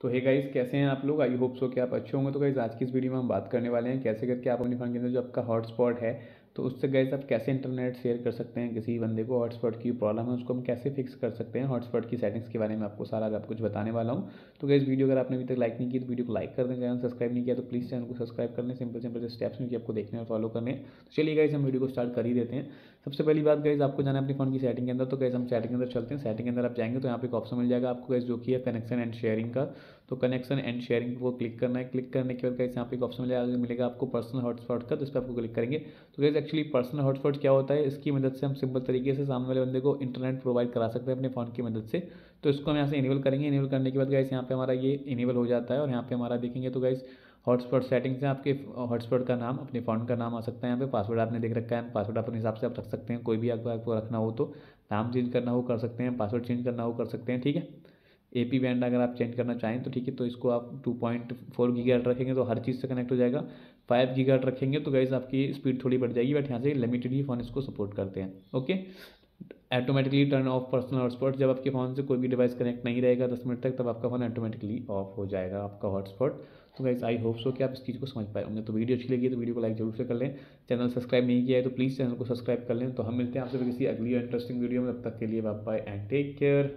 तो hey guys कैसे हैं आप लोग? आई होप सो कि आप अच्छे होंगे। तो गाइस आज की इस वीडियो में हम बात करने वाले हैं, कैसे करके आप अपने फ़ोन के अंदर जो आपका हॉटस्पॉट है तो उससे गैस आप कैसे इंटरनेट शेयर कर सकते हैं किसी बंदे को? हॉटस्पॉट की प्रॉब्लम है, उसको हम कैसे फिक्स कर सकते हैं? हॉटस्पॉट की सेटिंग्स के बारे में आपको सारा आप कुछ बताने वाला हूँ। तो गैस वीडियो अगर आपने अभी तक लाइक नहीं की तो वीडियो को लाइक कर दें। चैनल सब्सक्राइब नहीं किया तो प्लीज़ चैनल को सब्सक्राइब कर लें। सिंपल सिंपल स्टेप्स में आपको देखने और फॉलो करने तो चलिए गाइज़ हम वीडियो को स्टार्ट कर ही देते हैं। सबसे पहली बात गाइज़ आपको जाना है अपने फ़ोन की सेटिंग के अंदर। तो गैस हम सेटिंग के अंदर चलते हैं। सेटिंग के अंदर आप जाएँगे तो यहाँ पे एक ऑप्शन मिल जाएगा आपको गैस जो कि है कनेक्शन एंड शेयरिंग का। तो कनेक्शन एंड शेयरिंग को क्लिक करना है। क्लिक करने के बाद कैसे यहाँ पे एक ऑप्शन मिलेगा मिलेगा आपको पर्सनल हॉटस्पॉट का तो इस पर आपको क्लिक करेंगे। तो गैस एक्चुअली पर्सनल हॉटस्पॉट क्या होता है? इसकी मदद से हम सिंपल तरीके से सामने वाले बंदे को इंटरनेट प्रोवाइड करा सकते हैं अपने फ़ोन की मदद से। तो इसको हम यहाँ से इनेबल करेंगे। इनेबल करने के बाद गैस यहाँ पे हमारा ये इनेबल हो जाता है और यहाँ पे हमारा देखेंगे तो गैस हॉटस्पॉट सेटिंग से आपके हॉटस्पॉट का नाम, अपने फ़ोन का नाम आ सकता है यहाँ पे। पासवर्ड आपने देख रखा है। पासवर्ड अपने हिसाब से आप रख सकते हैं। कोई भी आपको आपको रखना हो तो नाम चेंज करना हो, कर सकते हैं। पासवर्ड चेंज करना हो, कर सकते हैं। ठीक है? ए पी बैंड अगर आप चेंज करना चाहें तो ठीक है तो इसको आप टू पॉइंट फोर गीगा रखेंगे तो हर चीज़ से कनेक्ट हो जाएगा। फाइव गीगा रखेंगे तो गाइज़ आपकी स्पीड थोड़ी बढ़ जाएगी बट यहाँ से लिमिटेड ही फ़ोन इसको सपोर्ट करते हैं okay automatically turn off personal hotspot जब आपके फ़ोन से कोई भी डिवाइस कनेक्ट नहीं रहेगा दस मिनट तक, तब आपका फ़ोन ऑटोमेटिकली ऑफ़ हो जाएगा, आपका हॉटस्पॉट तो गाइज़ आई होप सो कि आप इस चीज़ को समझ पाए होंगे। तो वीडियो अच्छी लगी तो वीडियो को लाइक ज़रूर से कर लें। चैनल सब्सक्राइब नहीं किया है तो प्लीज़ चैनल को सब्सक्राइब कर लें। तो हम मिलते हैं आपसे किसी अगली इंटरेस्टिंग वीडियो में। तब तक के लिए बाय एंड टेक केयर